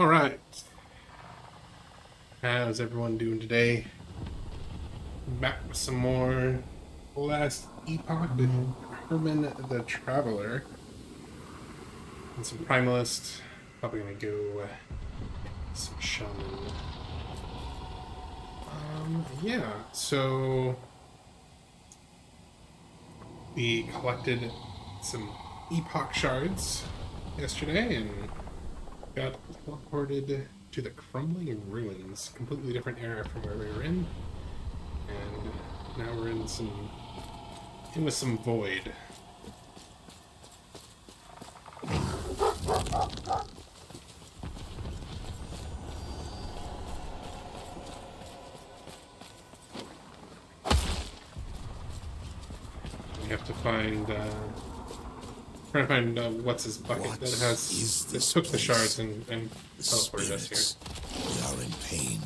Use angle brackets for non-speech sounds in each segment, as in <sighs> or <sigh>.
All right. How's everyone doing today? Back with some more Last Epoch with Herman the Traveler. And some Primalist. Probably gonna go some Shaman. Um, yeah, so we collected some Epoch shards yesterday and got teleported to the crumbling ruins. Completely different era from where we were in. And now we're in some in with some void. We have to find uh trying to find uh, what's his bucket What that has that this took the shards and, and teleported us here. We are in pain.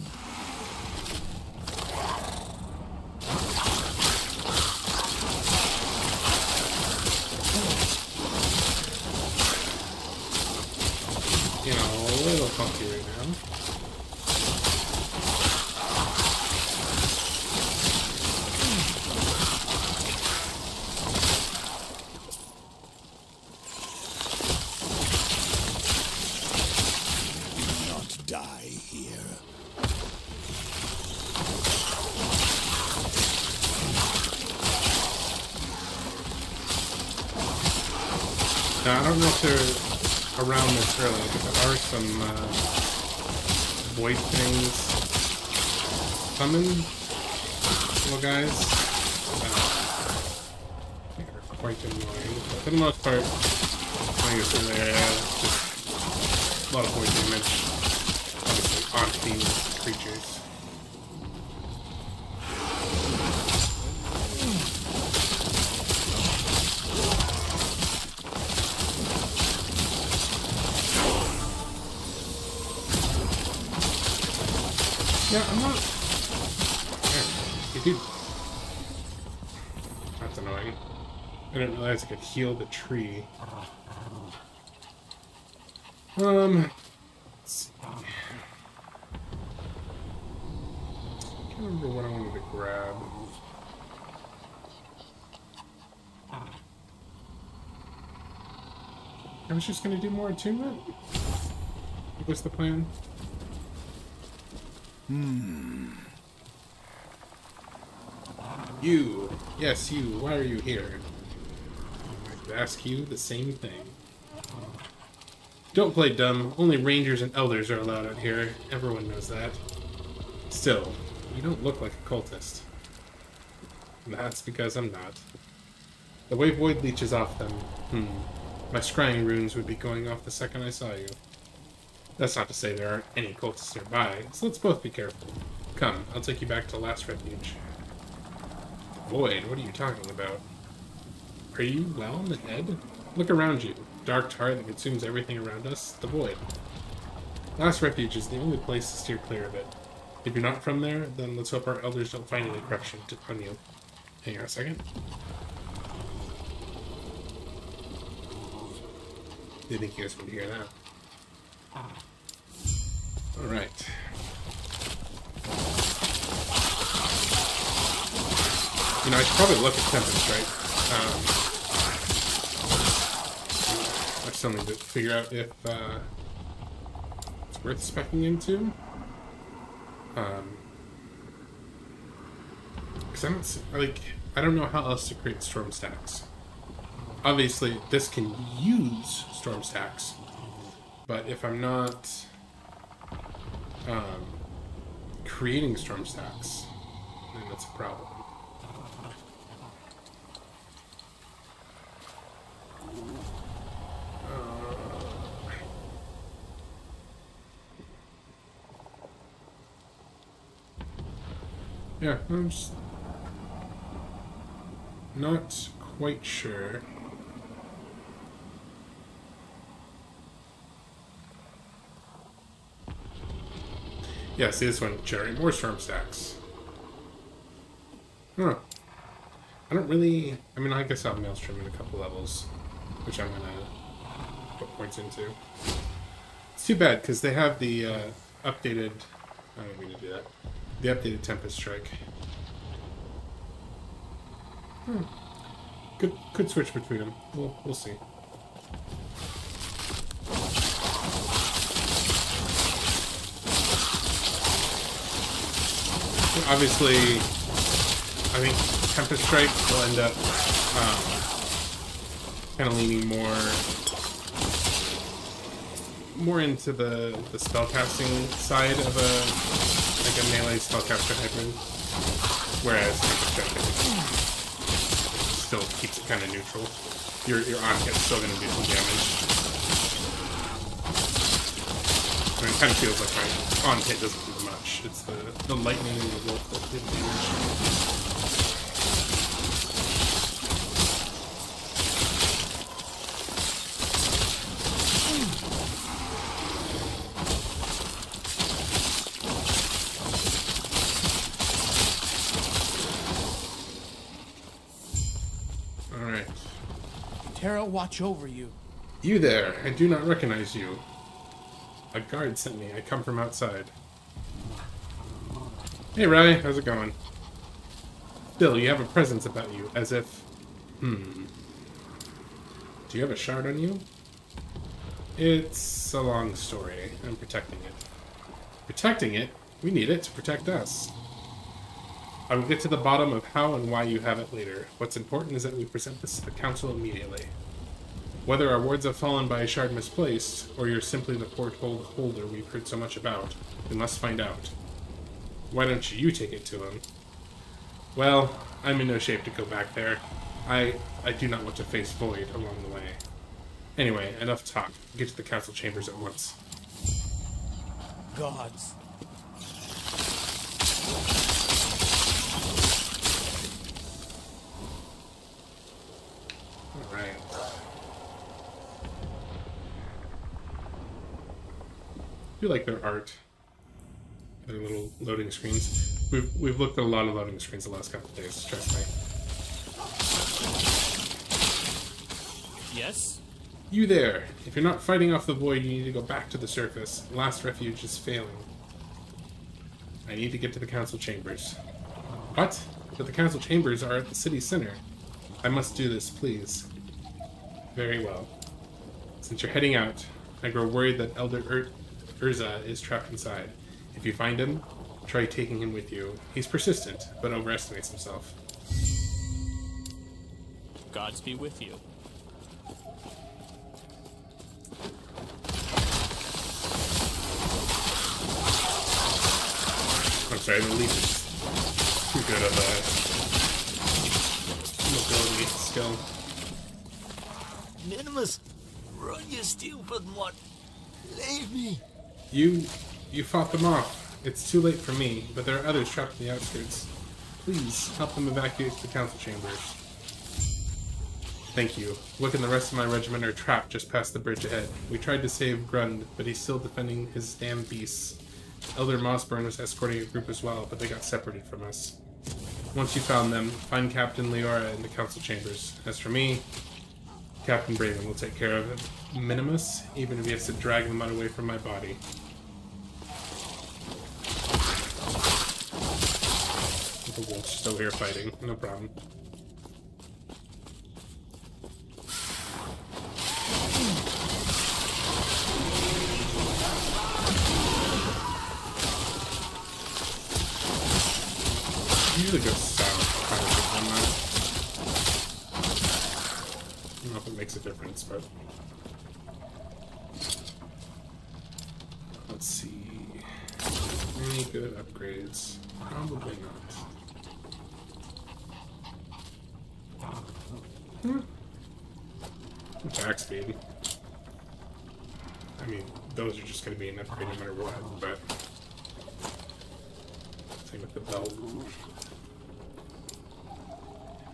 You know, a little funky right now. Not die here. Now, I don't know if they're around this early, but there are some uh, void things coming. Little guys. Uh, I think are quite annoying. But for the most part, I think it's in the area. Just a lot of void damage. Obviously, on theme creatures. Yeah, I'm not. There, you do. That's annoying. I didn't realize I could heal the tree. Um. let's see. I can't remember what I wanted to grab. I was just gonna do more attunement. What was the plan? Hmm. You. Yes, you. Why are you here? Ask you the same thing. Don't play dumb. Only rangers and elders are allowed out here. Everyone knows that. Still, you don't look like a cultist. That's because I'm not. The way Void leeches off them, hmm. My scrying runes would be going off the second I saw you. That's not to say there aren't any cultists nearby, so let's both be careful. Come, I'll take you back to Last Refuge. Void, what are you talking about? Are you well in the head? Look around you. Dark tar that consumes everything around us. The void. Last refuge is the only place to steer clear of it. If you're not from there, then let's hope our elders don't find any corruption on you. Hang on a second. Didn't think you guys would hear that. Alright. You know, I should probably look at Tempest, right? Um, I still need to figure out if uh, it's worth specking into. Um, because I don't like I don't know how else to create storm stacks. Obviously, this can use storm stacks, but if I'm not um, creating storm stacks, then that's a problem. Uh, yeah, I'm not quite sure. Yeah, see this one, generate more storm stacks. Huh. I don't really, I mean, I guess I'll maelstrom in a couple levels, which I'm gonna put points into. It's too bad because they have the uh, updated. I don't mean to do that. The updated Tempest Strike. Hmm. Could could switch between them. We'll we'll see. Obviously, I think Tempest Strike will end up um, kind of leaning more more into the the spellcasting side of a like a melee spellcaster hybrid, whereas still keeps it kind of neutral. Your your on hit's still going to do some damage. I mean, it kind of feels like my on hit doesn't do much. It's the the lightning and the wolf that do damage. All right. Terra watch over you. You there, I do not recognize you. A guard sent me. I come from outside. Hey, Rai, how's it going? Bill, you have a presence about you, as if... Hmm. Do you have a shard on you? It's a long story. I'm protecting it. Protecting it? We need it to protect us. I will get to the bottom of how and why you have it later. What's important is that we present this to the council immediately. Whether our wards have fallen by a shard misplaced, or you're simply the porthold holder we've heard so much about, we must find out. Why don't you take it to him? Well, I'm in no shape to go back there. I I do not want to face Void along the way. Anyway, enough talk. Get to the council chambers at once. Gods. Alright. I do like their art. Their little loading screens. We've we've looked at a lot of loading screens the last couple of days, trust me. Yes? You there! If you're not fighting off the void, you need to go back to the surface. Last refuge is failing. I need to get to the council chambers. What? But the council chambers are at the city center. I must do this, please. Very well. Since you're heading out, I grow worried that Elder Ur- Urza is trapped inside. If you find him, try taking him with you. He's persistent, but overestimates himself. Gods be with you. I'm sorry, the leaf is too good of a mobility skill. Minimus, run you stupid one. Leave me. You, you fought them off. It's too late for me, but there are others trapped in the outskirts. Please help them evacuate to the council chambers. Thank you. Look and the rest of my regiment are trapped just past the bridge ahead. We tried to save Grund, but he's still defending his damn beasts. Elder Mossburn was escorting a group as well, but they got separated from us. Once you found them, find Captain Leora in the council chambers. As for me, Captain Braven will take care of it. Minimus, even if he has to drag them out away from my body. The wolf's still here fighting, no problem. Usually goes south kind of. I don't know if it makes a difference, but let's see. Any good upgrades? Probably not. Hmm. Attack speed. I mean, those are just going to be an upgrade no matter what, but same with the belt.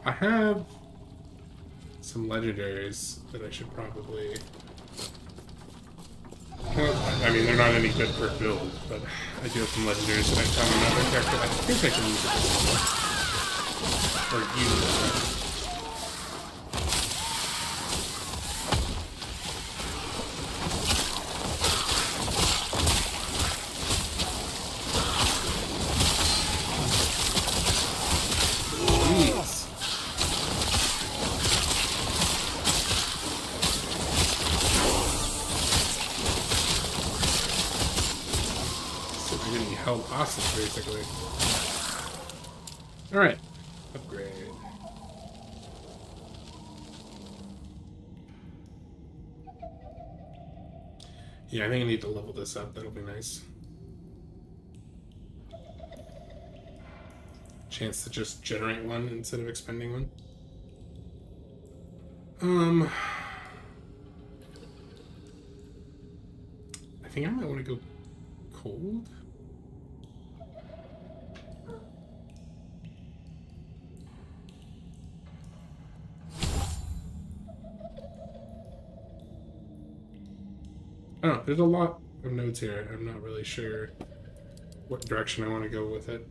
I have some legendaries that I should probably. I mean, they're not any good for build, but I do have some legendaries that I found another character. I think I can use it. Or use it. I'm getting held hostage, basically. Alright. Upgrade. Yeah, I think I need to level this up. That'll be nice. Chance to just generate one instead of expending one. Um... I think I might want to go cold. There's a lot of nodes here. I'm not really sure what direction I want to go with it.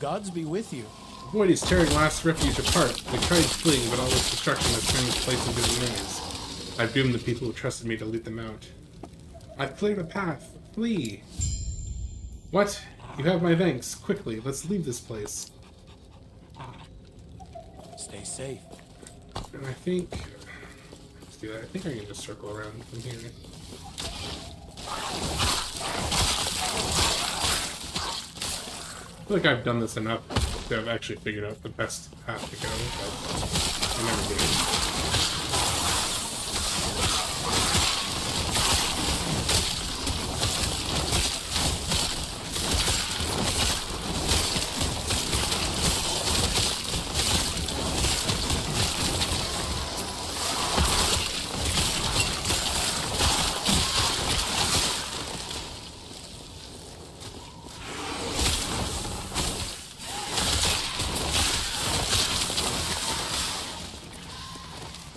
Gods be with you. Void is tearing last refuge apart. They tried fleeing, but all this destruction has turned this place into a maze. I've doomed the people who trusted me to lead them out. I've cleared a path. Flee! What? You have my thanks. Quickly, let's leave this place. Stay safe. And I think... Let's do that. I think I can just circle around from here. I feel like I've done this enough to have actually figured out the best path to go, but I never did.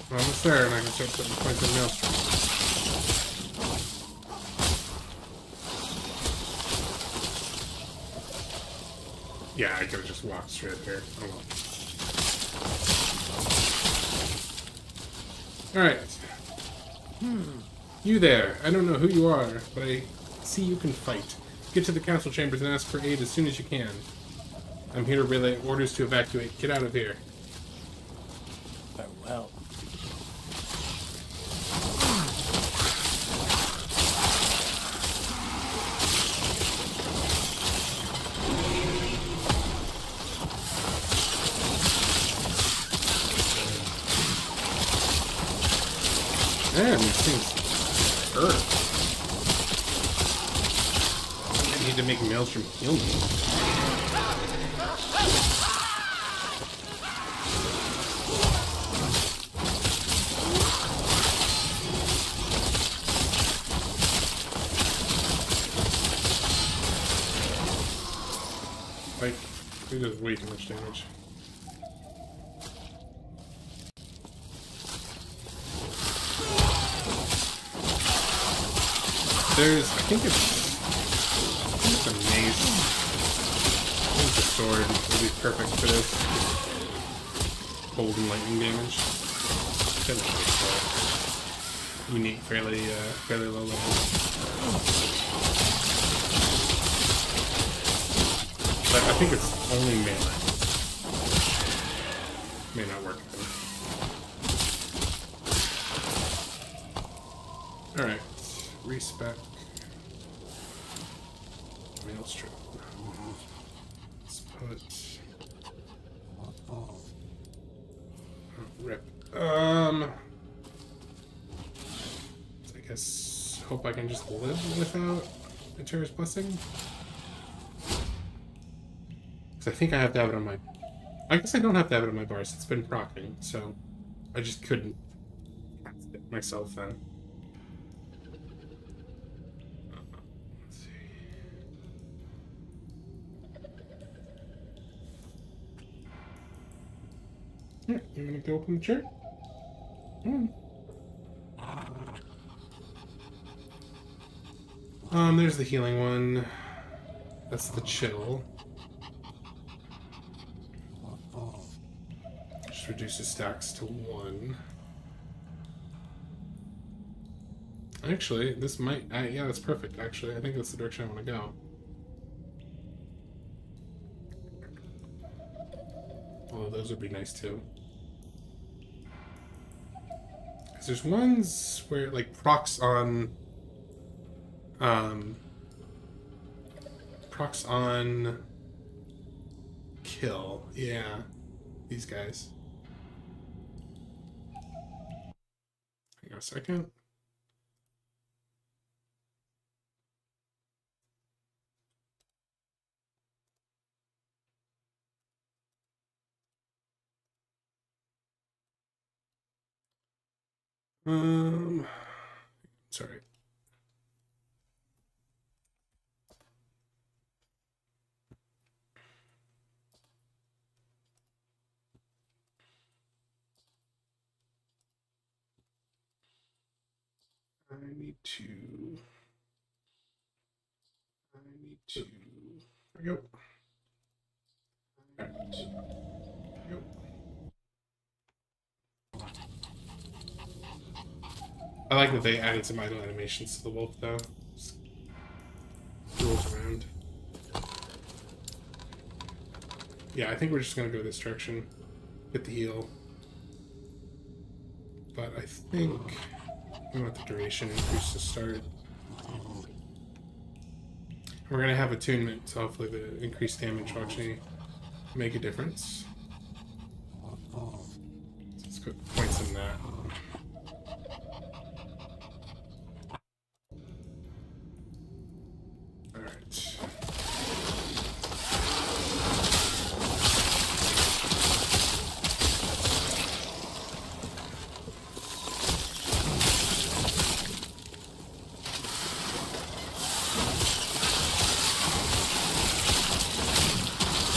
We're almost there, and I can start putting points in Maelstrom. Yeah, I could have just walked straight here. Oh well. Alright. Hmm. You there. I don't know who you are, but I see you can fight. Get to the council chambers and ask for aid as soon as you can. I'm here to relay orders to evacuate. Get out of here. Farewell. Man, these things hurt. I make Maelstrom heal me. Like, he does way too much damage. There's, I think it's, perfect for this. Cold and lightning damage. Finish unique, fairly, uh, fairly low level. But I think it's only melee. May not work. Alright. Respec. Maelstrom. Let's put. Oh, rip. Um. I guess. Hope I can just live without Eterra's Blessing. Because I think I have to have it on my. I guess I don't have to have it on my bars. It's been procking, so I just couldn't myself then. Yeah, you gonna go open the chair? Hmm. Um, there's the healing one. That's the chill. Just reduces stacks to one. Actually, this might. Yeah, that's perfect. Actually, I think that's the direction I want to go. Oh, those would be nice too. 'Cause there's ones where like procs on. Um. Procs on. Kill. Yeah. These guys. Hang on a second. Um, sorry. I need to. I need to. There we go. There we go. I like that they added some idle animations to the wolf, though. Just rolls around. Yeah, I think we're just gonna go this direction. Hit the heel. But I think we want the duration increase to start. We're gonna have attunement, so hopefully the increased damage will actually make a difference. So let's go points in that. Alright.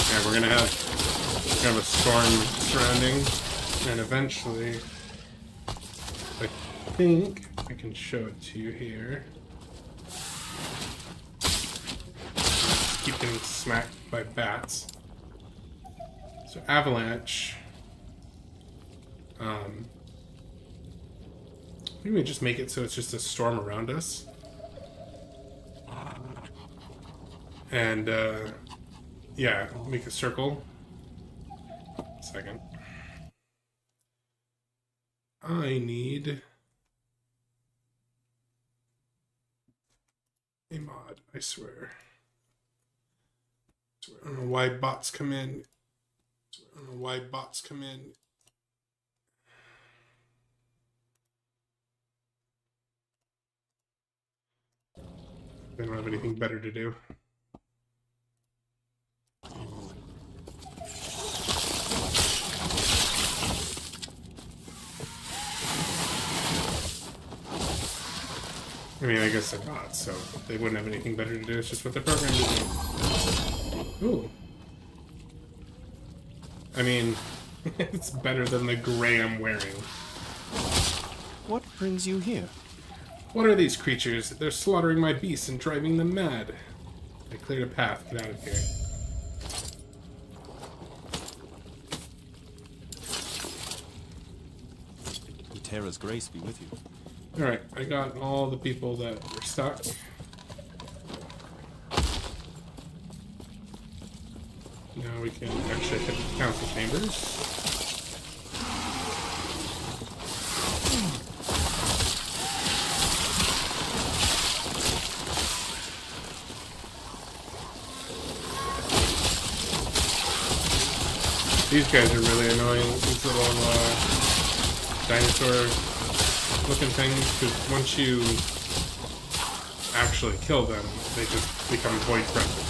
Yeah, we're gonna have kind of a storm surrounding, and eventually, I think I can show it to you here. keep getting smacked by bats. So avalanche. Um, maybe just make it so it's just a storm around us. And uh, yeah, make a circle. Second. I need a mod, I swear. I don't know why bots come in. I don't know why bots come in. They don't have anything better to do. I mean, I guess they're bots, so they wouldn't have anything better to do. It's just what they're programmed to do. Ooh. I mean, <laughs> it's better than the gray I'm wearing. What brings you here? What are these creatures? They're slaughtering my beasts and driving them mad. I cleared a path. Get out of here. May Terra's grace be with you. Alright, I got all the people that were stuck. Now we can actually hit the council chambers. These guys are really annoying. These little uh, dinosaur looking things, because once you actually kill them, they just become void presence.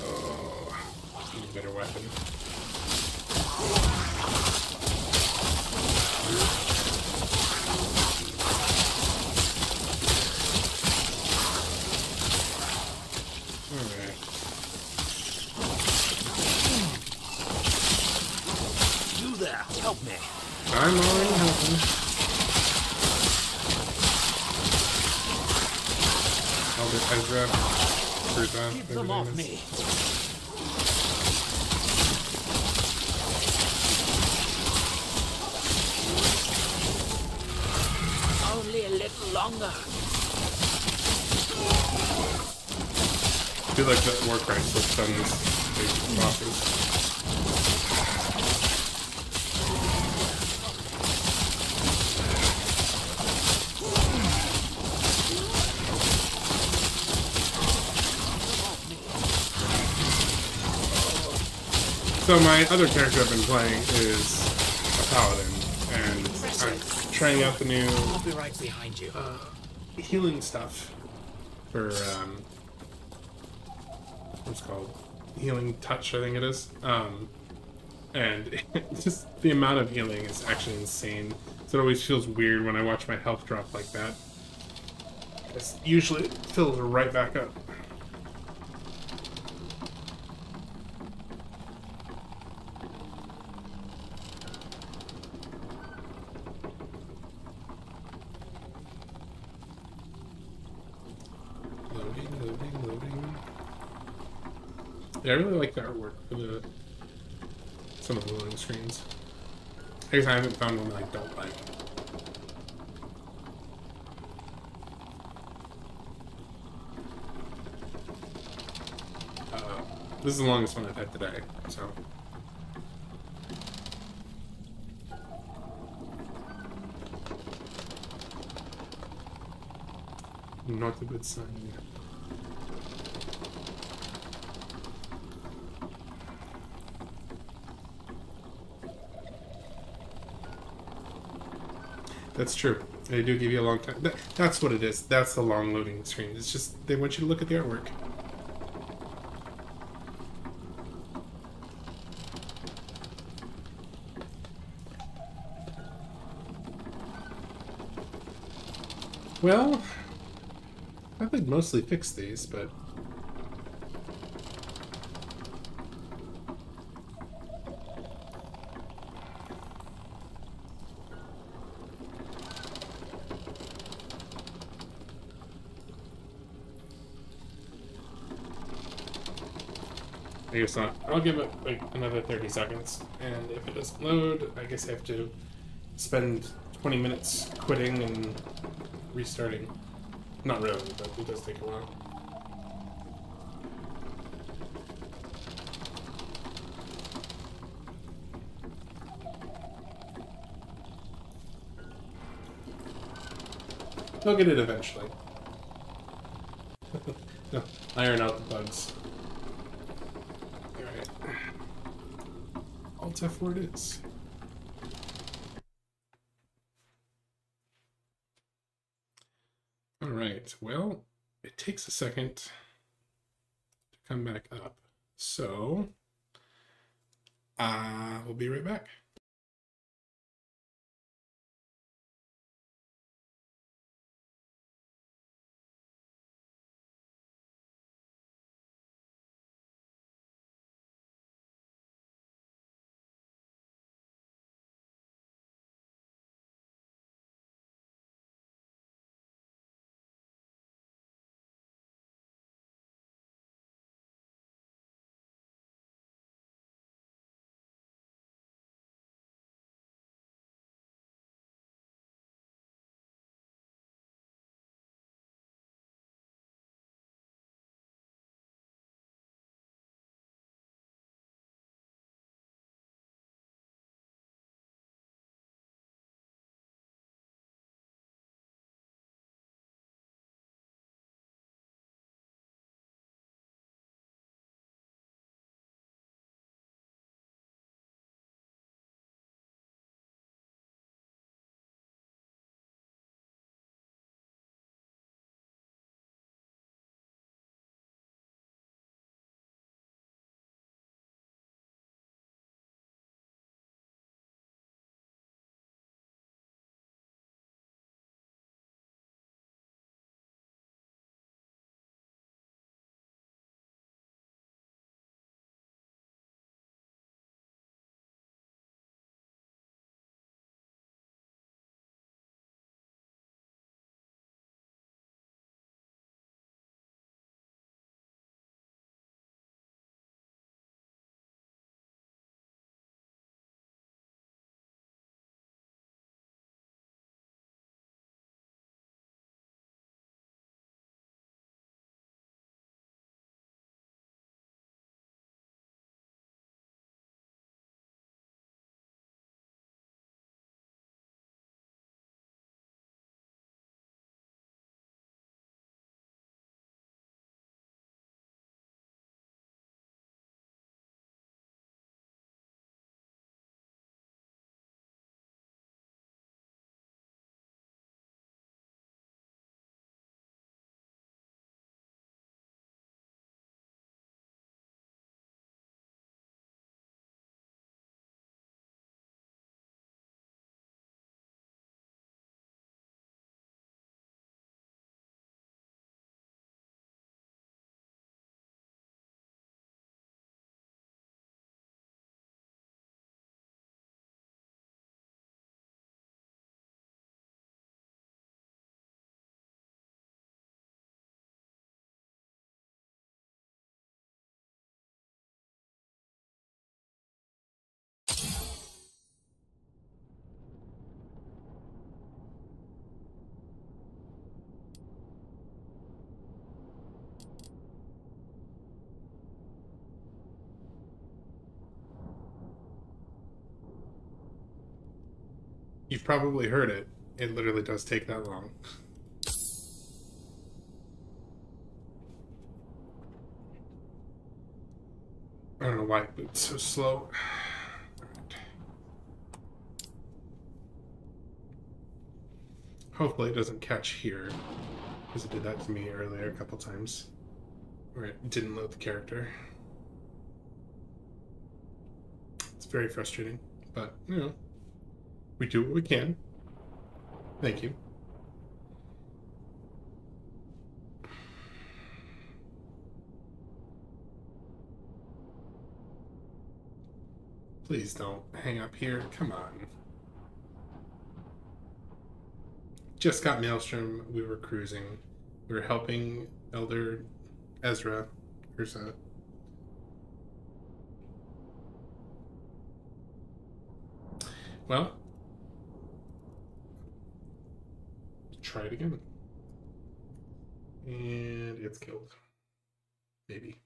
Oh, need a better weapon. Alright. You there, help me. I'm already helping. Elder Ezra. Bertha, Keep whatever them her off name is. me. Only a little longer. I feel like that Warcry still stuns big bosses. So my other character I've been playing is a paladin, and I'm trying out the new right behind you. healing stuff for um what's it called? Healing touch i think it is. Um and <laughs> just the amount of healing is actually insane. So it always feels weird when i watch my health drop like that. 'Cause usually it fills right back up Loading, loading, loading. Yeah, I really like the artwork for the some of the loading screens. I guess I haven't found one that I don't like. Uh, this is the longest one I've had today, so. Not a good sign. That's true. They do give you a long time. That, that's what it is. That's the long loading screen. It's just they want you to look at the artwork. Well, I think mostly fix these, but I'll give it like another 30 seconds, and if it doesn't load, I guess I have to spend 20 minutes quitting and restarting. Not really, but it does take a while. They'll get it eventually. <laughs> no, iron out the bugs. Alright. Alt F4 it is. Alright, well, it takes a second to come back up. So, uh, we'll be right back. You've probably heard it. It literally does take that long. I don't know why it boots so slow. <sighs> Hopefully it doesn't catch here, because it did that to me earlier a couple times, where it didn't load the character. It's very frustrating, but, you know, we do what we can. Thank you. Please don't hang up here. Come on. Just got Maelstrom. We were cruising. We were helping Elder Ezra. Ursa. Well, try it again. And it's killed. Maybe.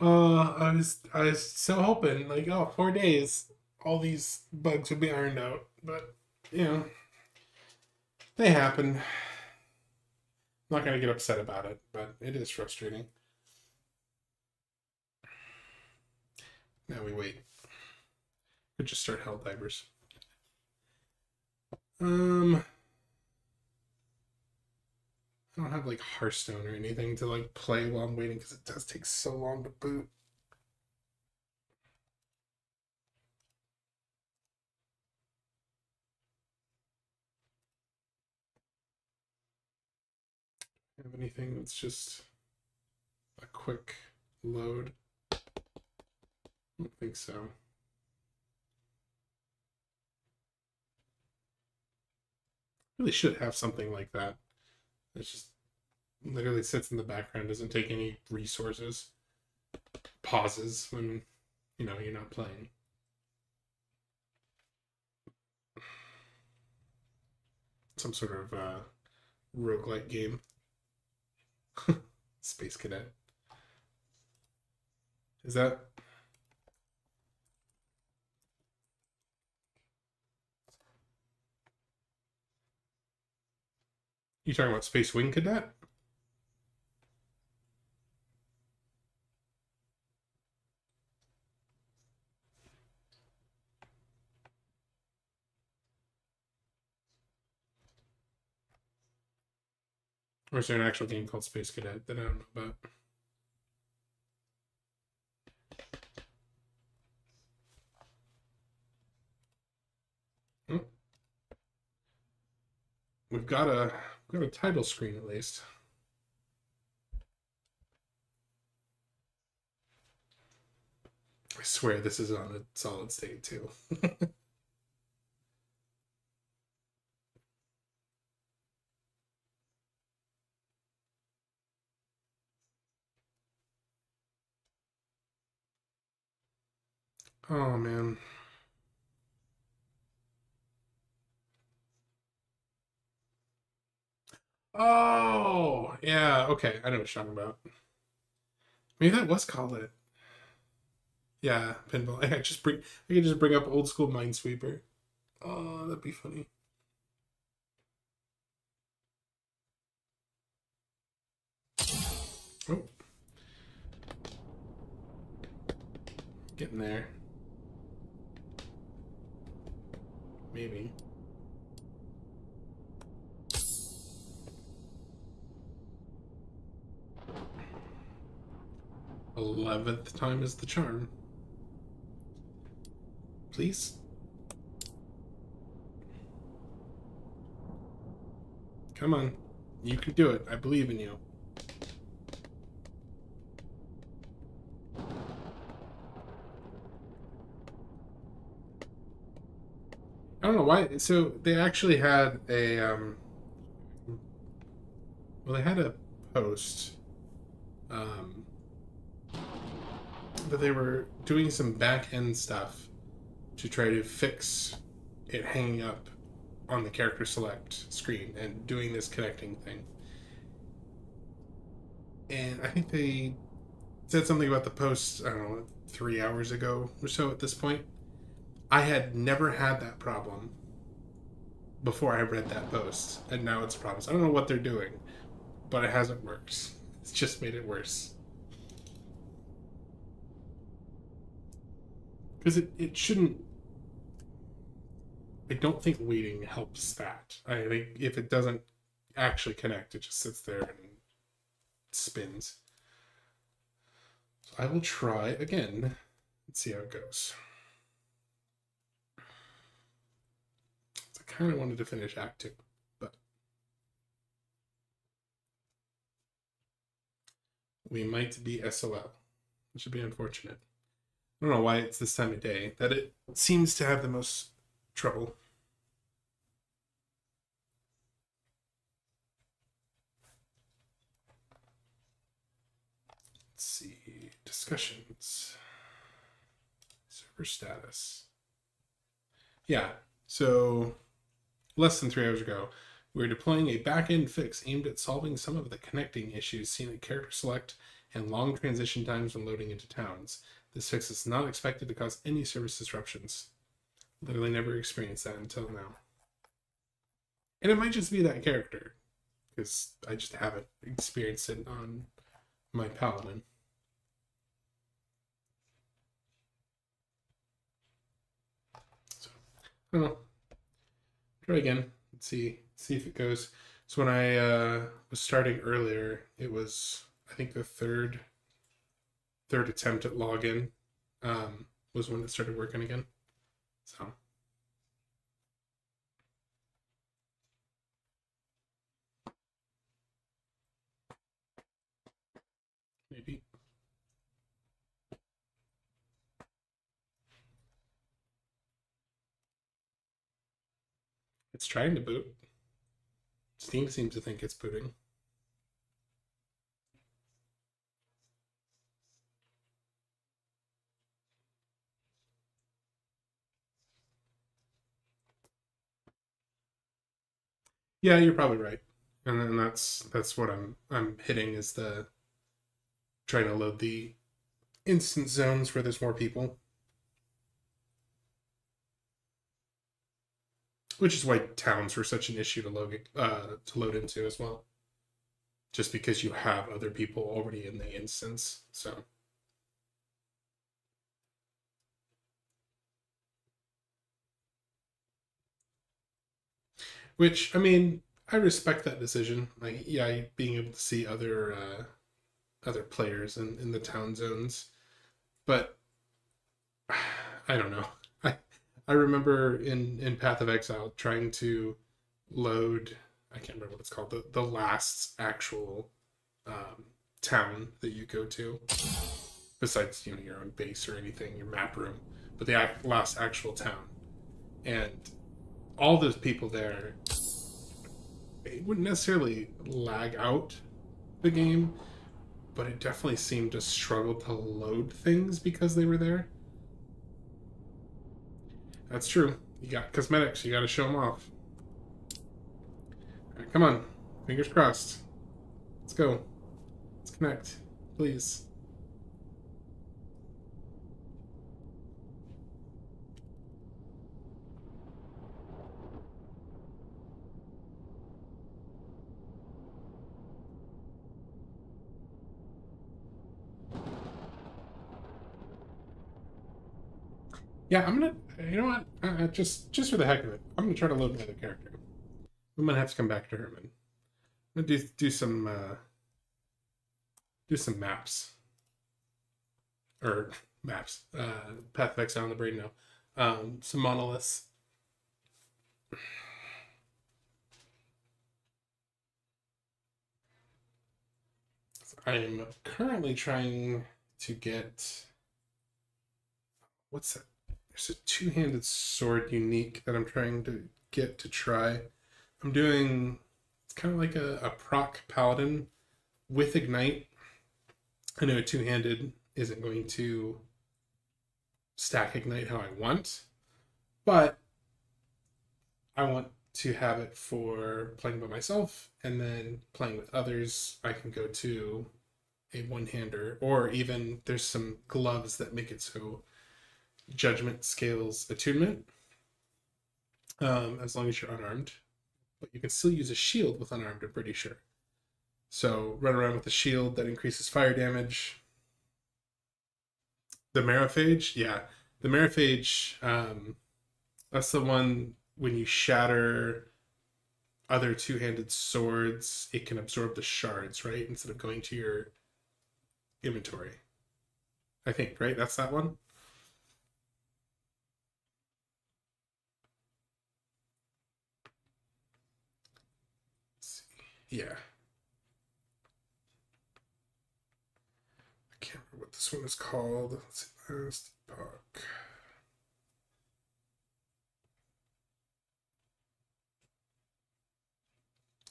Uh, I was I was so hoping like oh four days all these bugs would be ironed out, but you know they happen. I'm not gonna get upset about it, but it is frustrating. Now we wait. Could just start Helldivers. Um, I don't have like Hearthstone or anything to like play while I'm waiting because it does take so long to boot. Have anything that's just a quick load? I don't think so. Really should have something like that. It just literally sits in the background, doesn't take any resources, pauses when you know you're not playing. Some sort of uh, roguelike game. <laughs> Space Cadet. Is that You talking about Space Wing Cadet? Or is there an actual game called Space Cadet that I don't know about? Hmm. We've got a a title screen at least. I swear this is on a solid state too. <laughs> oh man. Oh, yeah. Okay, I know what you're talking about. Maybe that was called it. Yeah, pinball. <laughs> I could just bring. I could just bring up old school Minesweeper. Oh, that'd be funny. Oh, getting there. Maybe. Eleventh time is the charm. Please? Come on. You can do it. I believe in you. I don't know why. So they actually had a um. Well, they had a post. Um, that they were doing some back end stuff to try to fix it hanging up on the character select screen and doing this connecting thing. and I think they said something about the post, I don't know, three hours ago or so at this point. I had never had that problem before I read that post, and now it's a problem. So I don't know what they're doing, but it hasn't worked. It's just made it worse. Because it, it shouldn't. I don't think waiting helps that. I think if it doesn't actually connect, it just sits there and spins. So I will try again and see how it goes. I kind of wanted to finish Act 2, but we might be SOL, which would be unfortunate. I don't know why it's this time of day that it seems to have the most trouble. Let's see. Discussions. Server status. Yeah. So less than three hours ago, we were deploying a back-end fix aimed at solving some of the connecting issues seen at character select and long transition times when loading into towns. This fix is not expected to cause any service disruptions. Literally never experienced that until now. And it might just be that character, because I just haven't experienced it on my paladin. So, I don't know. Try again. Let's see see if it goes. So when I uh, was starting earlier, it was I think the third third attempt at login um, was when it started working again. So. Maybe. It's trying to boot. Steam seems to think it's booting. Yeah, you're probably right, and then that's that's what I'm I'm hitting is the trying to load the instance zones where there's more people. Which is why towns were such an issue to load uh, to load into as well. Just because you have other people already in the instance, so. Which I mean, I respect that decision. Like, yeah, being able to see other uh, other players in, in the town zones, but <sighs> I don't know. <laughs> I I remember in in Path of Exile trying to load. I can't remember what it's called. The the last actual um, town that you go to, besides you know your own base or anything, your map room, but the last actual town, and all those people there it wouldn't necessarily lag out the game, but it definitely seemed to struggle to load things because they were there. That's true. You got cosmetics, you got to show them off. Come on. Fingers crossed. Let's go. Let's connect. Please. Yeah, I'm gonna. You know what? Uh, just just for the heck of it, I'm gonna try to load another character. I'm gonna have to come back to Herman. I'm gonna do do some uh, do some maps or <laughs> maps. Uh, Path of Exile on the brain now. Um, some monoliths. I am currently trying to get. What's that? There's a two-handed sword unique that I'm trying to get to try. I'm doing it's kind of like a, a proc paladin with ignite. I know a two-handed isn't going to stack ignite how I want, but I want to have it for playing by myself and then playing with others. I can go to a one-hander, or even there's some gloves that make it so judgment scales attunement. Um, as long as you're unarmed, but you can still use a shield with unarmed. I'm pretty sure. So run around with a shield that increases fire damage. The Marophage, yeah, the Marophage. Um, that's the one when you shatter other two-handed swords, it can absorb the shards, right? Instead of going to your inventory. I think, right? That's that one. Yeah. I can't remember what this one is called. Let's see. Last epoch.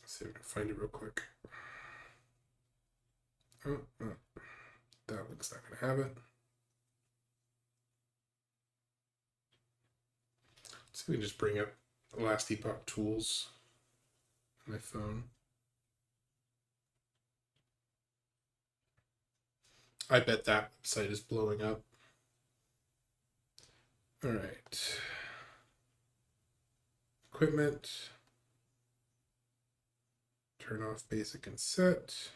Let's see if I can find it real quick. Oh, oh. that looks not going to have it. Let's see if we can just bring up Last Epoch tools on my phone. I bet that website is blowing up. All right. Equipment. Turn off basic and set.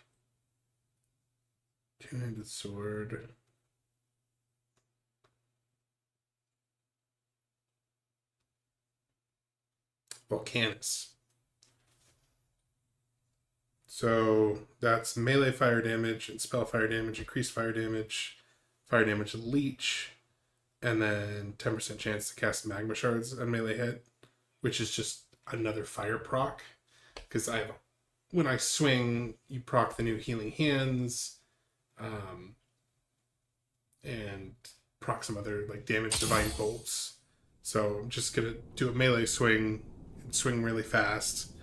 Two-handed sword. Volcanus. So that's melee fire damage and spell fire damage, increased fire damage, fire damage leech, and then 10% chance to cast magma shards on melee hit, which is just another fire proc. Because I have, when I swing, you proc the new healing hands, um, and proc some other like damage divine bolts. So I'm just gonna do a melee swing and swing really fast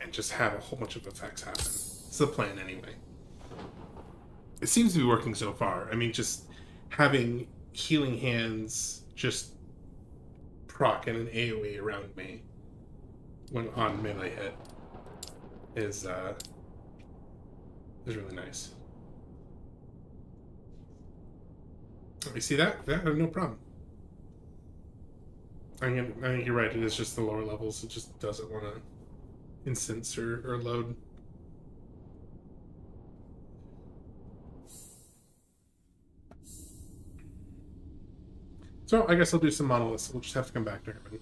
and just have a whole bunch of effects happen. It's the plan anyway. It seems to be working so far. I mean, just having healing hands just proc and an AoE around me when on melee hit is uh is really nice. You see that? Yeah, no problem. I think, I think you're right. It is just the lower levels. It just doesn't want to instance or, or load. So I guess I'll do some monoliths. We'll just have to come back to Herman.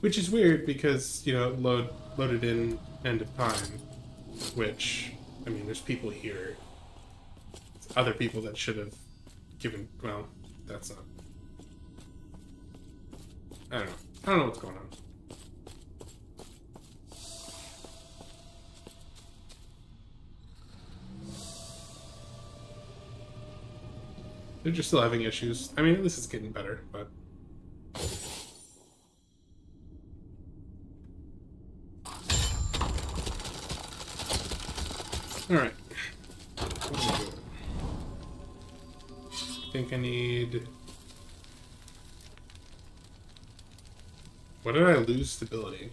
Which is weird because, you know, load loaded in end of time, which I mean there's people here. Other people that should have given well, that's not I don't know. I don't know what's going on. They're just still having issues. I mean, at least it's getting better, but Alright. I think I need... What did I lose stability?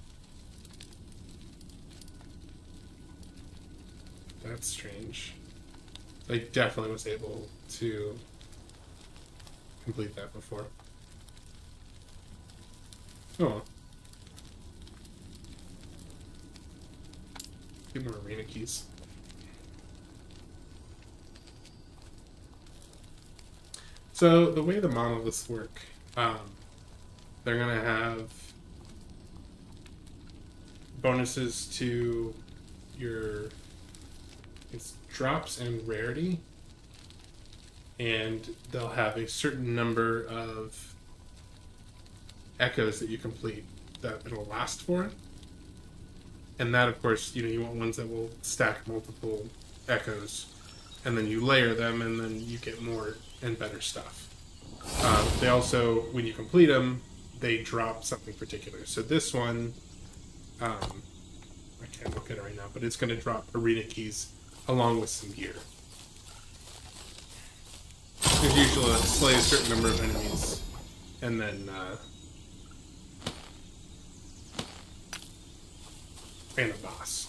That's strange. I definitely was able to complete that before. Oh. Get more arena keys. So the way the monoliths work, um, they're gonna have bonuses to your it's drops and rarity, and they'll have a certain number of echoes that you complete that it'll last for. And that, of course, you know, you want ones that will stack multiple echoes, and then you layer them, and then you get more and better stuff. Um, they also, when you complete them, they drop something particular. So this one, um, I can't look at it right now, but it's going to drop arena keys along with some gear. There's usually slay a certain number of enemies, and then uh, and a boss.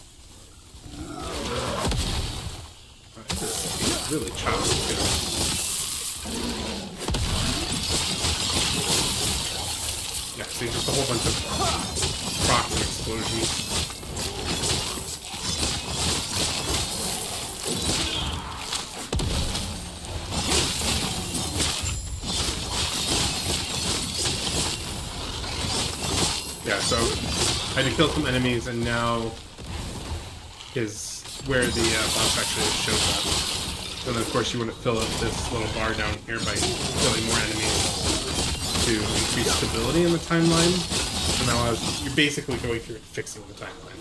Is really too. Yeah, see, just a whole bunch of rocks and explosions. Yeah, so I had to kill some enemies, and now is where the uh, boss actually shows up. And then, of course, you want to fill up this little bar down here by killing more enemies to increase stability in the timeline. So now I was, you're basically going through and fixing the timeline.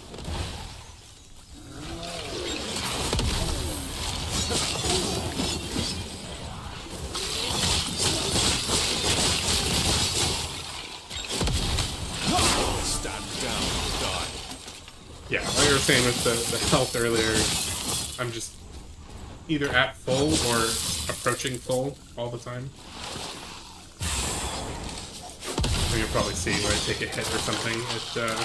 Stand down or. Yeah, like I was saying with the, the health earlier, I'm just either at full or approaching full all the time. So you'll probably see when I take a hit or something, it uh,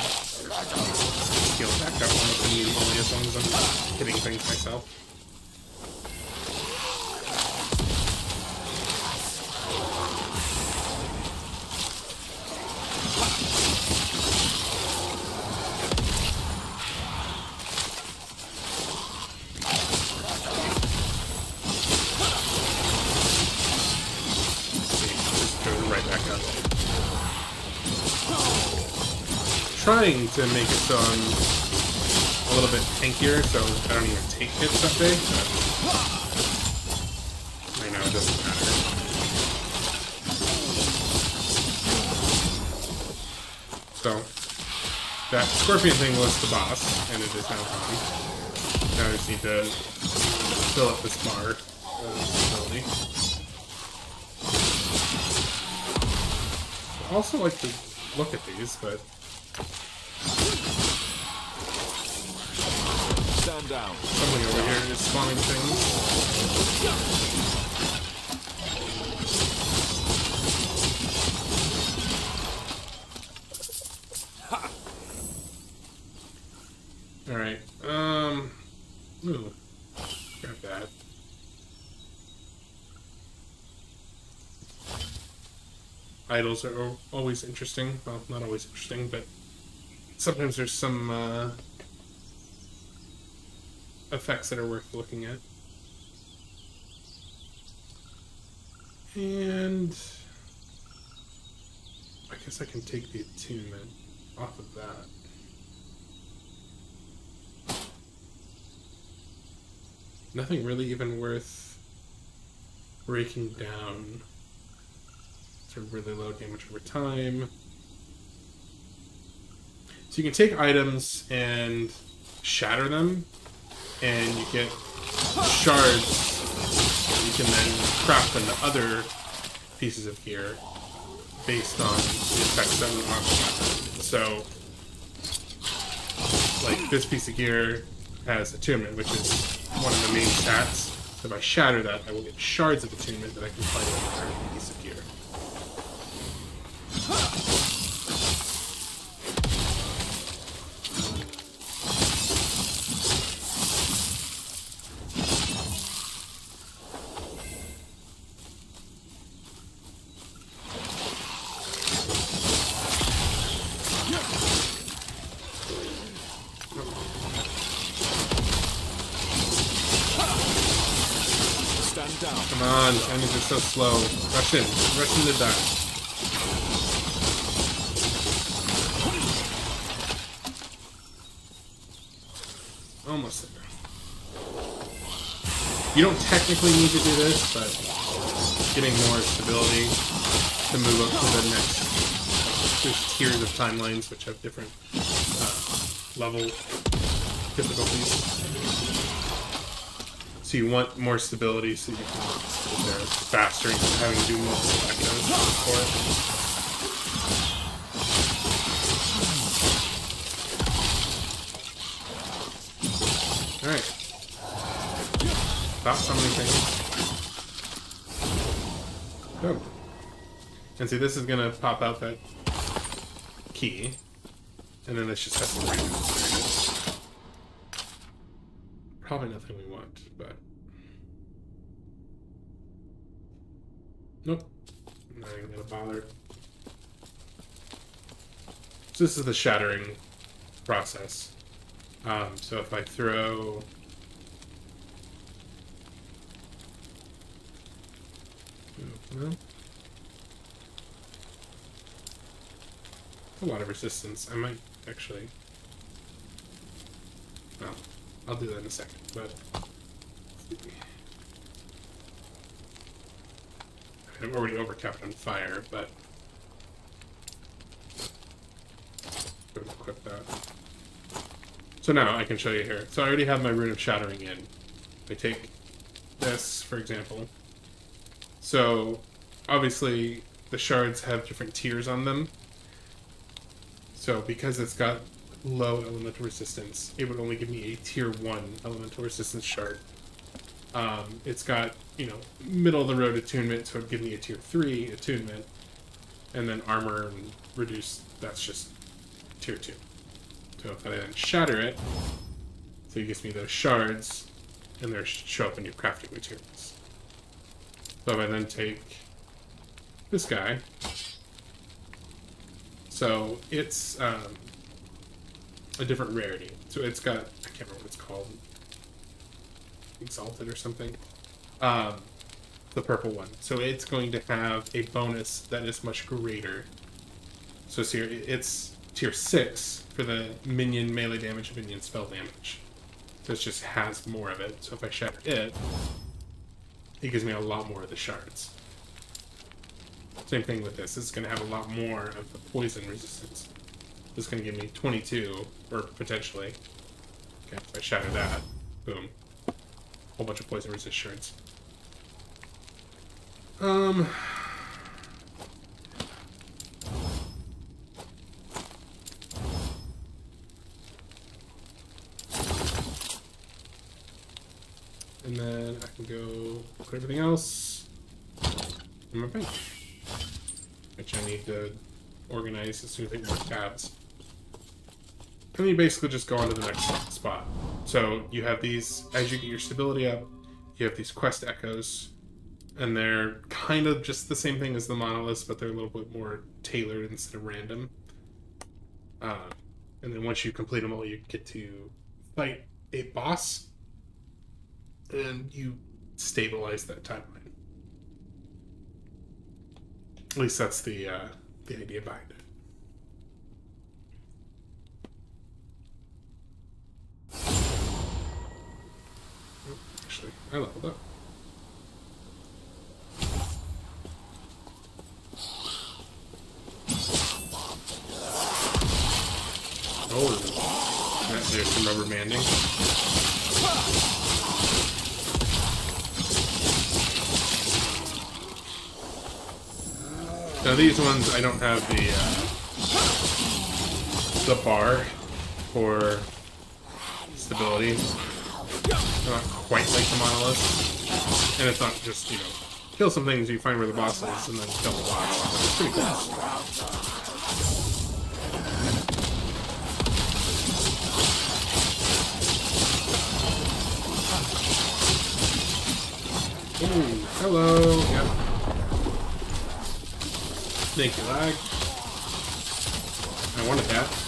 heals back up almost as long as I'm hitting things myself. Trying to make it a little bit tankier, so I don't even take hits that day. Right now it doesn't matter. So that scorpion thing was the boss, and it is now gone. Now I just need to fill up this bar. I also like to look at these, but Stand down. something over here is spawning things. Alright, um... Ooh. Grab that. Idols are always interesting. Well, not always interesting, but sometimes there's some, uh effects that are worth looking at. And I guess I can take the attunement off of that. Nothing really even worth breaking down to really low damage over time. So you can take items and shatter them and you get shards that you can then craft into other pieces of gear based on the effects that we want So, like this piece of gear has attunement, which is one of the main stats. So if I shatter that, I will get shards of attunement that I can apply to another piece of gear. Stand down. Come on, enemies are so slow. Rush in, rush into that. Almost there. You don't technically need to do this, but getting more stability to move up to the next. There's tiers of timelines which have different uh, level difficulties. So you want more stability so you can get there faster of having to do multiple echoes for it. Alright. Thoughts on anything? Oh. And see, this is gonna pop out that key, and then this just has to Probably nothing we want, but nope, not even gonna bother. So this is the shattering process. Um, so if I throw. A lot of resistance. I might actually. Well, I'll do that in a second, but. I'm already overcapped on fire, but. Equip that. So now I can show you here. So I already have my Rune of Shattering in. I take this, for example. So, obviously, the shards have different tiers on them. So, because it's got low elemental resistance, it would only give me a tier 1 elemental resistance shard. Um, it's got, you know, middle of the road attunement, so it would give me a tier 3 attunement. And then armor and reduce, that's just tier 2. So if I then shatter it, so it gives me those shards, and they show up in your crafting materials. So if I then take this guy, so it's um, a different rarity. So it's got, I can't remember what it's called, Exalted or something. Um, the purple one. So it's going to have a bonus that is much greater. So it's here, it's tier 6 for the minion melee damage minion spell damage. So it just has more of it. So if I shatter it, it gives me a lot more of the shards. Same thing with this. It's going to have a lot more of the poison resistance. Is going to give me 22, or potentially. Okay, if I shatter that, boom. Whole bunch of poison resist shards. Um, And then I can go put everything else in my bank. Which I need to organize as soon as I get more tabs. And you basically just go on to the next spot. So you have these, as you get your stability up, you have these quest echoes, and they're kind of just the same thing as the monoliths, but they're a little bit more tailored instead of random. Uh, and then once you complete them all, you get to fight a boss and you stabilize that timeline. At least that's the uh, the idea behind it. Oh, actually, I. Oh, there's some rubber banding. Now these ones, I don't have the uh, the bar for stability. They're not quite like the monolith, and it's not just you know kill some things you find where the boss is and then kill the boss. It's pretty cool. Ooh, hello. Yep. Thank you, lag. I wanted that.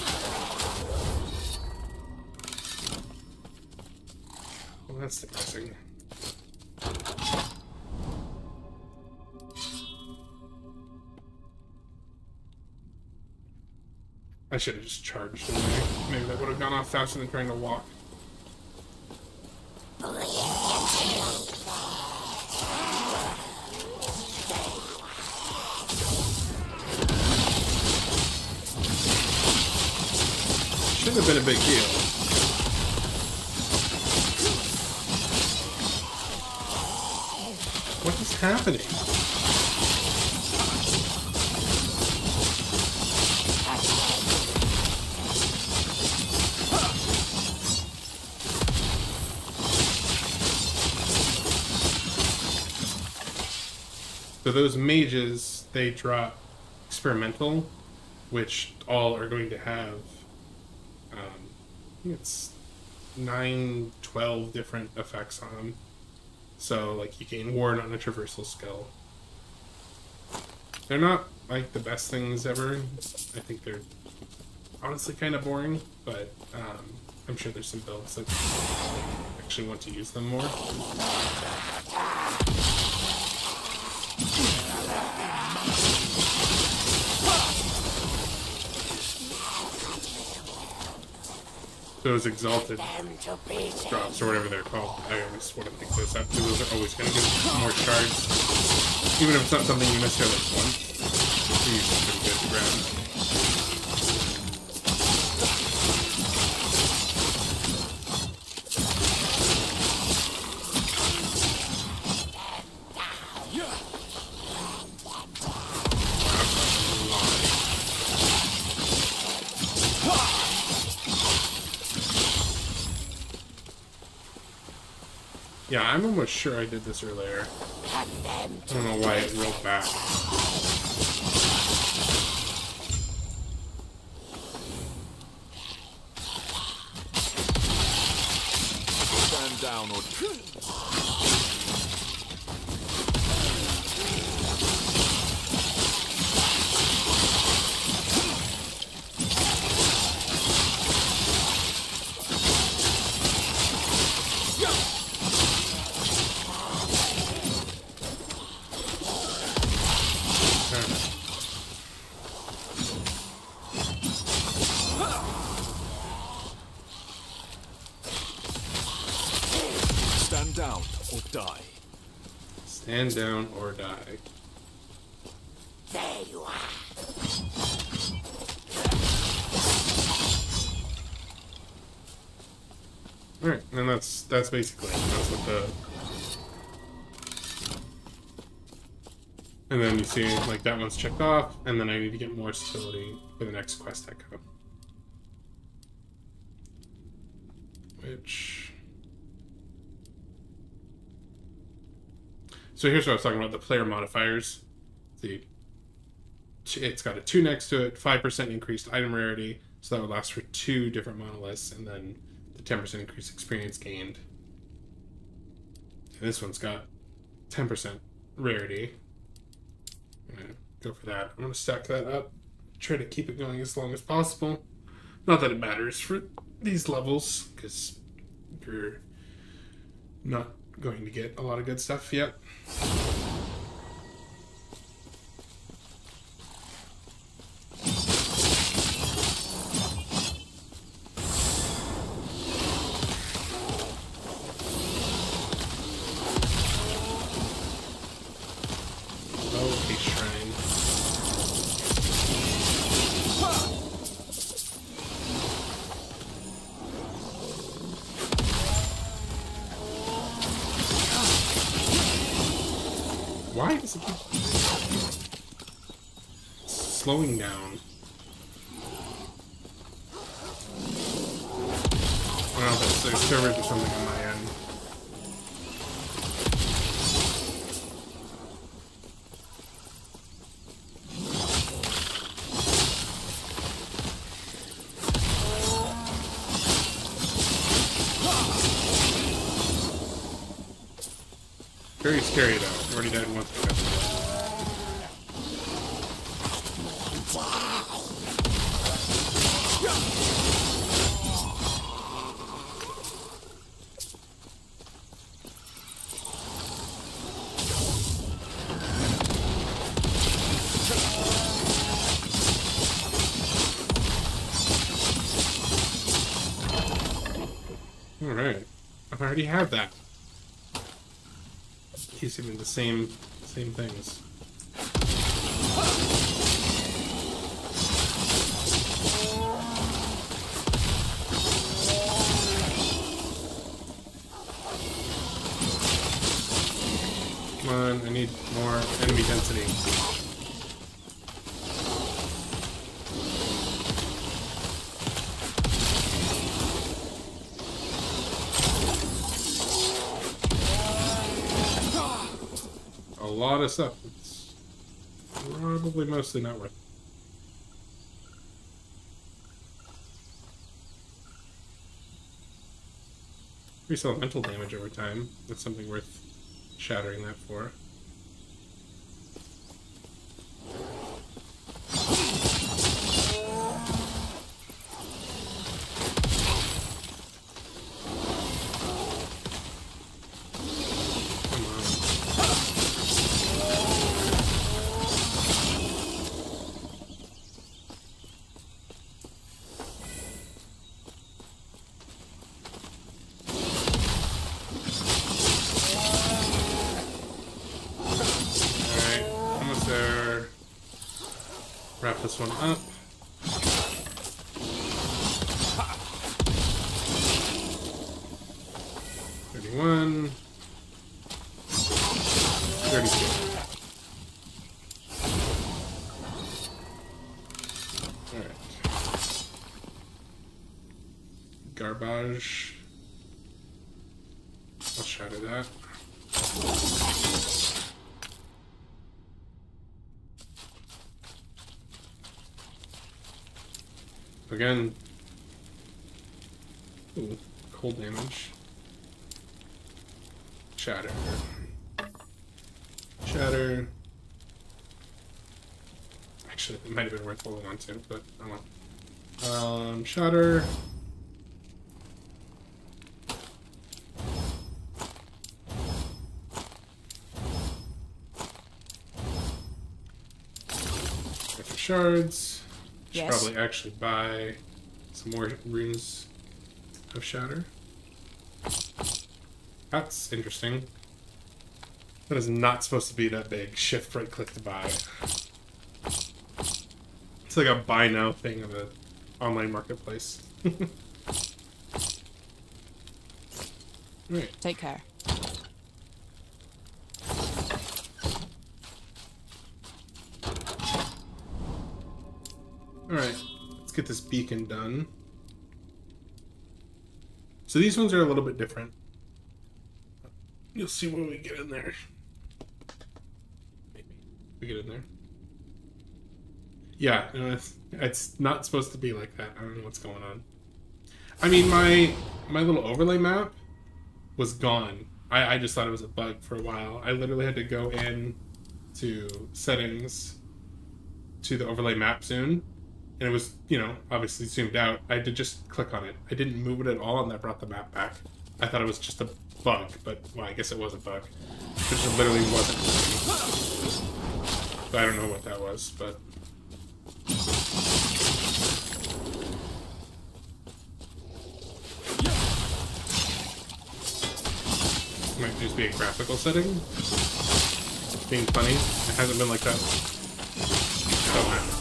Well, that's depressing. I should have just charged there. Maybe that would have gone off faster than trying to walk. Shouldn't have been a big deal. Happening? So those mages, they drop experimental, which all are going to have, um, it's 9, 12 different effects on them. So, like, you gain ward on a traversal skill. They're not, like, the best things ever. I think they're honestly kind of boring, but um, I'm sure there's some builds that actually want to use them more. Those exalted drops or whatever they're called. I always want to pick those up because those are always going to give more shards. Even if it's not something you necessarily want. They're usually pretty good to grab. Yeah, I'm almost sure I did this earlier. I don't know why it rolled back. Stand down or die. There you are. Alright, and that's that's basically it. That's what the And then you see like that one's checked off, and then I need to get more stability for the next quest echo. Which So here's what I was talking about, the player modifiers. The it's got a two next to it, five percent increased item rarity, so that would last for two different monoliths, and then the ten percent increased experience gained. And this one's got ten percent rarity. I'm gonna go for that. I'm gonna stack that up, try to keep it going as long as possible. Not that it matters for these levels, because you're not going to get a lot of good stuff yet. Oh, a shrine. Why does it slowing down? If it's the servers or something on my end. Very scary though. Already once. Alright. I already have that. He's even the same same things. Of stuff. It's probably mostly not worth it. Increase elemental damage over time. That's something worth shattering that for. Garbage. I'll shatter that. Again. Ooh, cold damage. Shatter. Shatter. Actually, it might have been worth holding on to, but I won't. Um, shatter. Extra shards. Should Yes. probably actually buy some more runes of shatter. That's interesting. That is not supposed to be that big. Shift right click to buy. It's like a buy now thing of an online marketplace. right. <laughs> Take care. Alright, let's get this beacon done. So these ones are a little bit different. You'll see when we get in there. Maybe. We get in there. Yeah, no, it's, it's not supposed to be like that. I don't know what's going on. I mean, my my little overlay map was gone. I, I just thought it was a bug for a while. I literally had to go in to settings to the overlay map soon and it was, you know, obviously zoomed out. I had to just click on it. I didn't move it at all, and that brought the map back. I thought it was just a bug, but well, I guess it was a bug. It just literally wasn't. I don't know what that was, but might just be a graphical setting. Being funny, it hasn't been like that. So,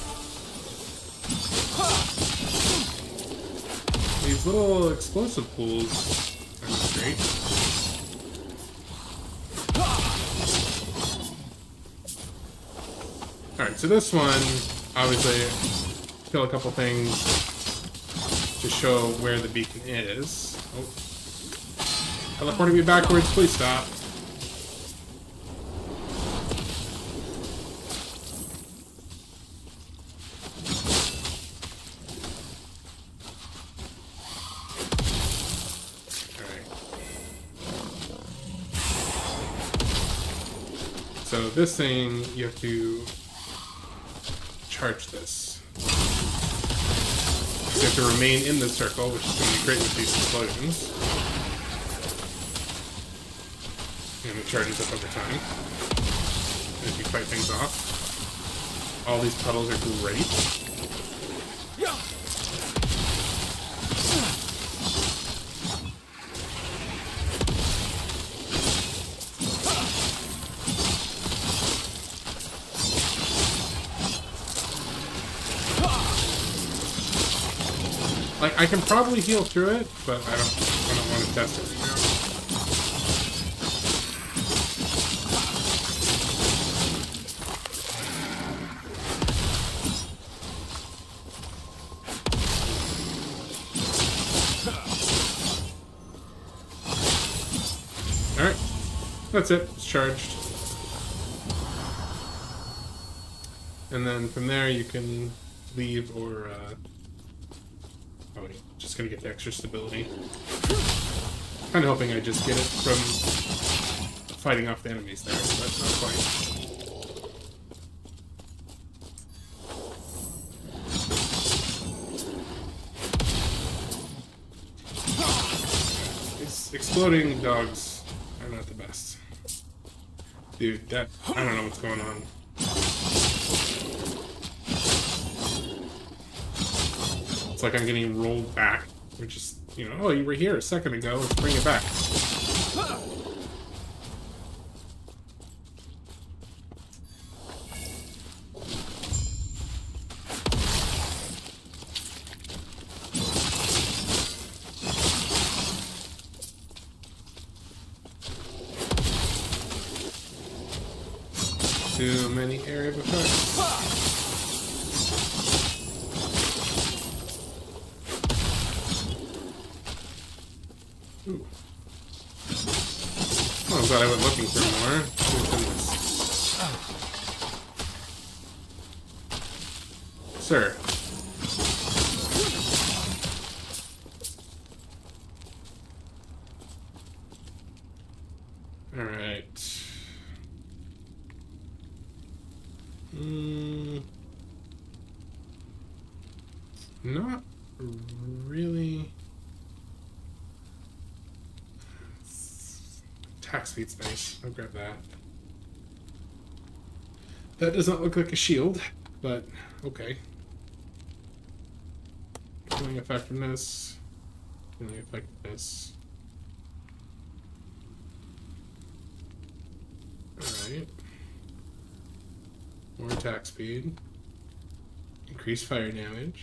little explosive pools great. Alright, so this one, obviously, kill a couple things to show where the beacon is. Oh. Teleporting me backwards, please stop. So this thing, you have to charge this. You have to remain in the circle, which is going to be great with these explosions. And it charges up over time. As you fight things off. All these puddles are great. I can probably heal through it, but I don't, I don't want to test it right now. Alright. That's it. It's charged. and then from there you can leave or. Uh... Just gonna get the extra stability. Kind of hoping I just get it from fighting off the enemies there, but that's not quite. Exploding dogs are not the best. Dude, that... I don't know what's going on. It's like I'm getting rolled back. We're just, you know, oh, you were here a second ago, let's bring it back. Too many area of. Ooh. Oh, I'm glad I went looking for more. Oh, goodness. Sir. Alright. Mm, not really. Attack space. I'll grab that. That does not look like a shield, but okay. Healing effectiveness. Healing effectiveness. Alright. More attack speed. Increased fire damage.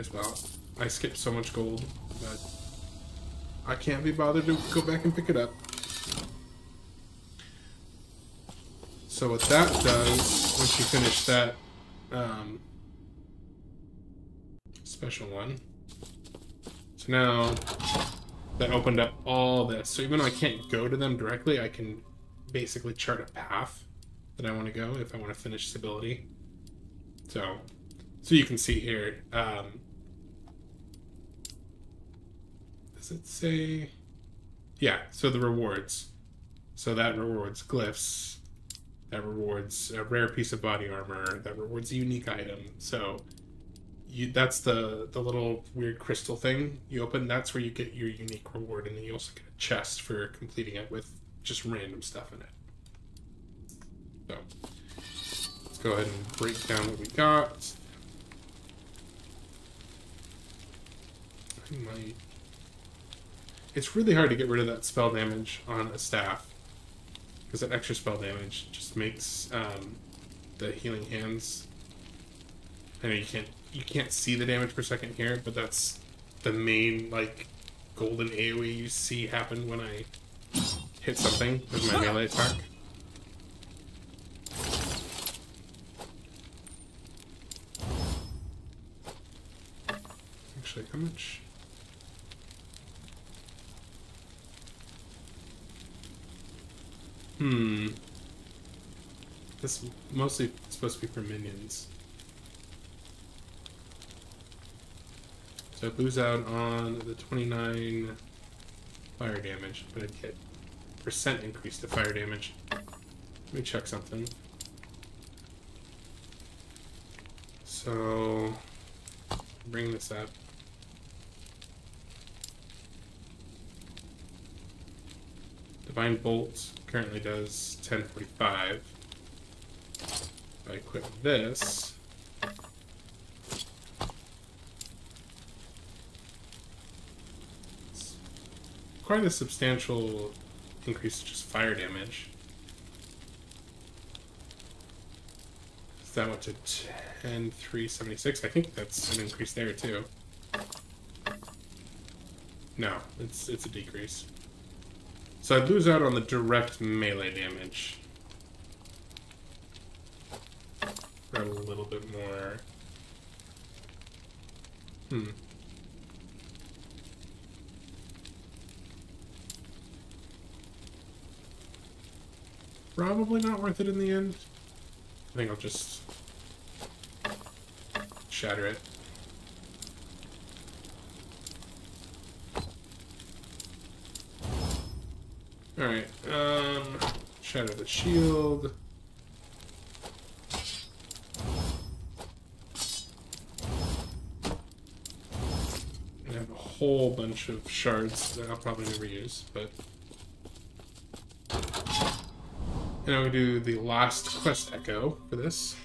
As well. I skipped so much gold, but I can't be bothered to go back and pick it up. So what that does, once you finish that um, special one, so now that opened up all this. So even though I can't go to them directly, I can basically chart a path that I want to go if I want to finish stability. So, so you can see here. Um, does it say? Yeah. So the rewards. So that rewards glyphs. That rewards a rare piece of body armor. That rewards a unique item. So you that's the the little weird crystal thing you open that's where you get your unique reward and then you also get a chest for completing it with just random stuff in it so let's go ahead and break down what we got I might it's really hard to get rid of that spell damage on a staff because that extra spell damage just makes um, the healing hands I know you can't you can't see the damage per second here, but that's the main like golden AoE you see happen when I hit something with my melee attack. Actually, how much? Hmm. This is mostly supposed to be for minions. So I lose out on the 29 fire damage, but I get percent increase to fire damage. Let me check something. So, bring this up. Divine Bolt currently does 1045. If I equip this, quite a substantial increase just fire damage. Is that went to 10, 376? I think that's an increase there too. No, it's it's a decrease. So I'd lose out on the direct melee damage. A little bit more. Hmm. Probably not worth it in the end. I think I'll just shatter it. Alright, um, shatter the shield. I have a whole bunch of shards that I'll probably never use, but... And I'm going to do the last quest echo for this.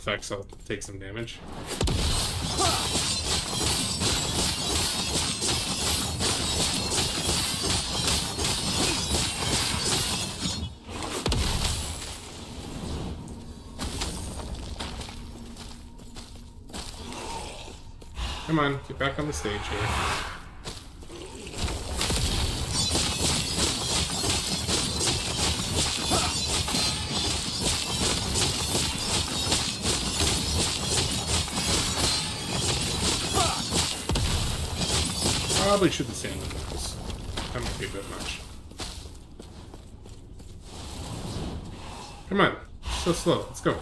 Effects, I'll take some damage. Come on, get back on the stage here. Probably shouldn't stand on those. That might be a bit much. Come on, so slow. Let's go.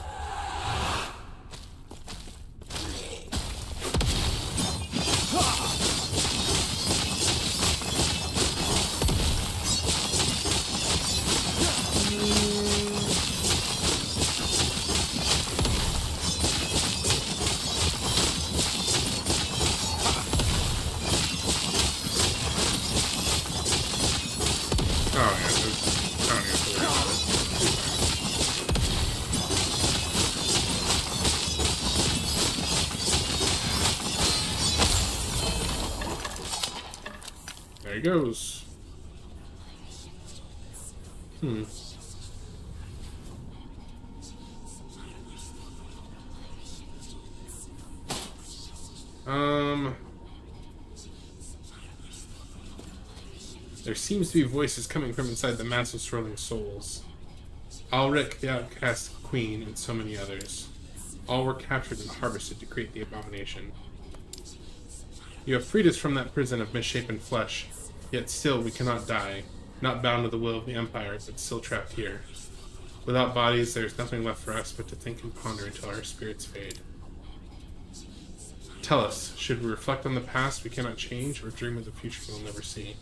He goes. Hmm. Um. There seems to be voices coming from inside the mass of swirling souls. Alric, the outcast queen, and so many others. All were captured and harvested to create the abomination. You have freed us from that prison of misshapen flesh, yet still we cannot die, not bound to the will of the Empire, but still trapped here. Without bodies, there is nothing left for us but to think and ponder until our spirits fade. Tell us, should we reflect on the past we cannot change, or dream of the future we'll never see?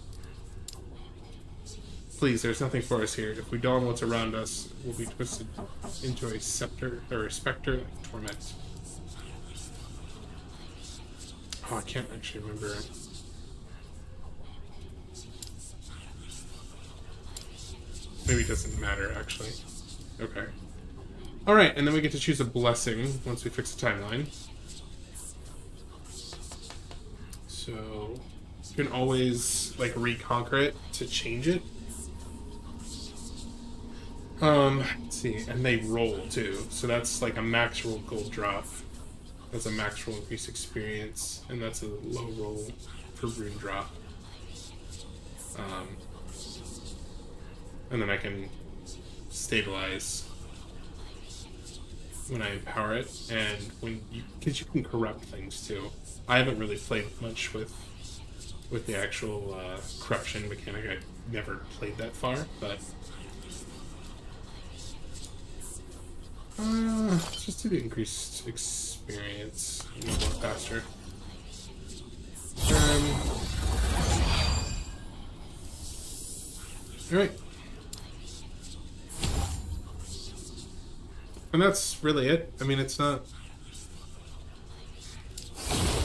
Please, there's nothing for us here. If we dawn what's around us, we'll be twisted into a scepter or a specter of torment. Oh, I can't actually remember. Maybe it doesn't matter, actually. Okay. Alright, and then we get to choose a blessing once we fix the timeline. So, you can always, like, reconquer it to change it. Um, let's see, and they roll too. So that's like a max roll gold drop. That's a max roll increase experience, and that's a low roll for rune drop. Um, and then I can stabilize when I empower it, and when you because you can corrupt things too. I haven't really played much with with the actual uh, corruption mechanic. I've never played that far, but Uh, just to the increased experience. More faster. Um, <sighs> All right. And that's really it. I mean, it's not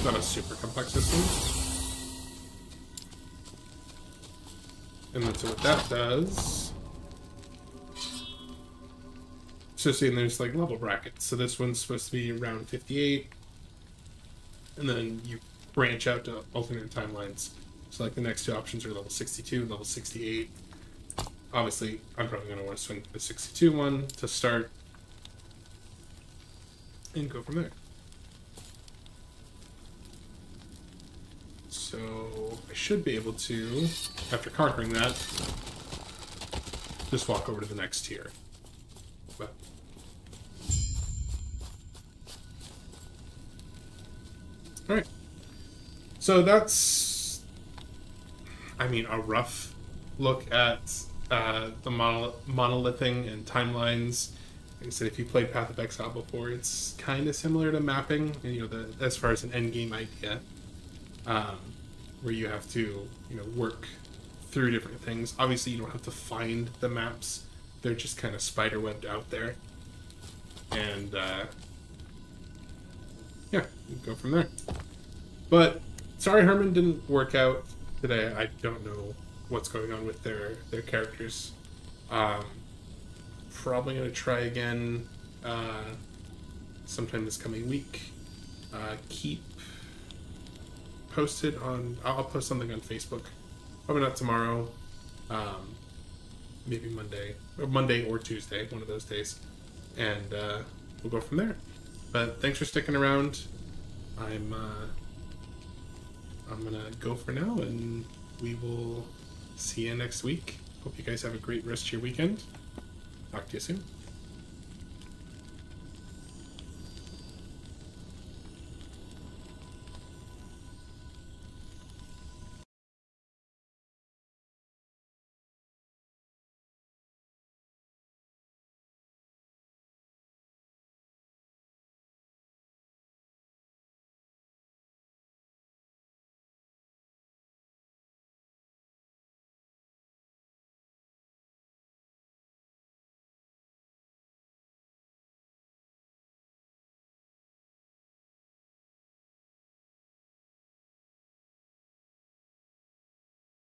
not a super complex system. And then so what that does. So seeing there's like level brackets. So this one's supposed to be around 58. And then you branch out to alternate timelines. So like the next two options are level 62 and level 68. Obviously, I'm probably going to want to swing the 62 one to start. And go from there. So I should be able to, after conquering that, just walk over to the next tier. But all right. So that's, I mean, a rough look at uh, the monol- monolithing and timelines. Like I said, if you played Path of Exile before, it's kind of similar to mapping. You know, the, as far as an end game idea, um, where you have to, you know, work through different things. Obviously, you don't have to find the maps; they're just kind of spiderwebbed out there, and uh, yeah, you go from there. But sorry, Herman didn't work out today. I don't know what's going on with their their characters. Um, probably gonna try again uh, sometime this coming week. Uh, keep posted on. I'll I'll post something on Facebook. Probably not tomorrow. Um, maybe Monday or Monday or Tuesday, one of those days, and uh, we'll go from there. But thanks for sticking around. I'm uh, I'm gonna go for now, and we will see you next week. Hope you guys have a great rest of your weekend. Talk to you soon.